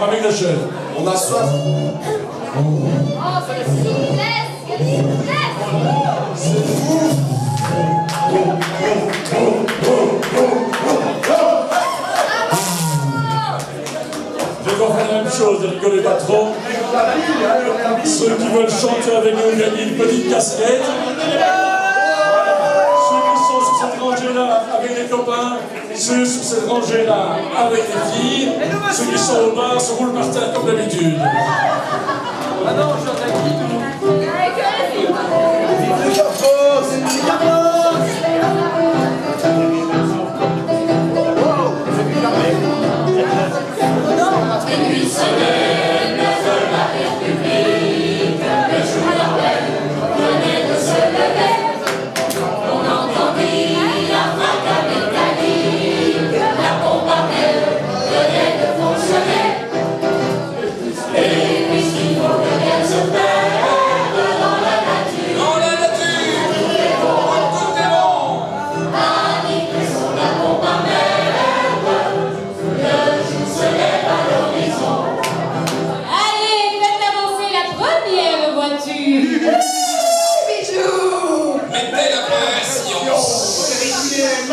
On a soif. C'est fou. Je vais faire la même chose, pas. Ceux qui veulent chanter avec nous gagnent une petite casquette. Ceux sur cette rangée-là avec les filles, ceux qui sont au bar se roulent par terre comme d'habitude. Ah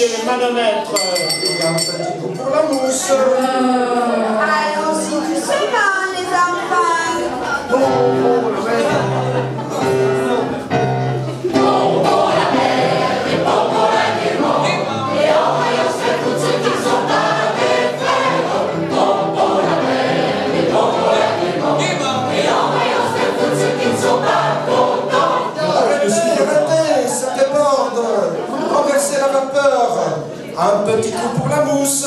Vérifiez les manomètres. Coup pour la mousse. Allons-y doucement, les enfants. Un petit coup pour la mousse.